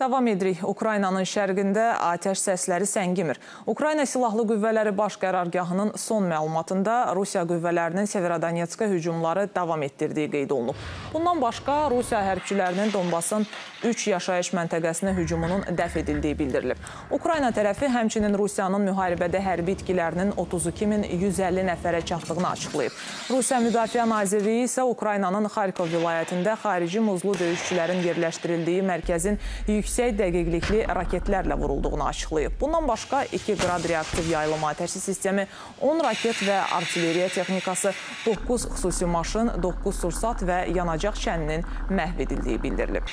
Davam edirik. Ukraynanın şərqində atəş səsləri səngimir. Ukrayna Silahlı Qüvvələri Baş Qərargahının son məlumatında Rusiya qüvvələrinin Severodonetskə hücumları davam etdirdiyi qeyd olunub. Bundan başqa Rusiya hərbçilərinin Donbasın 3 yaşayış məntəqəsinə hücumunun dəf edildiyi bildirilib. Ukrayna tərəfi həmçinin Rusiyanın müharibədə hərbi itkilərinin 32150 nəfərə çatdığını açıqlayıb. Rusiya Müdafiə Nazirliyi isə Ukraynanın Xarkov vilayətində xarici muzlu döyüşçülərin yerləşdirildiyi mərkəzin yüksək yüksək dəqiqlikli raketlərlə vurulduğunu açıqlayıb. Bundan başqa 2 qrad reaktiv yayılma atəşi sistemi, 10 raket və artilleriya texnikası, 9 xüsusi maşın, 9 sursat və yanacaq şəninin məhv edildiyi bildirilib.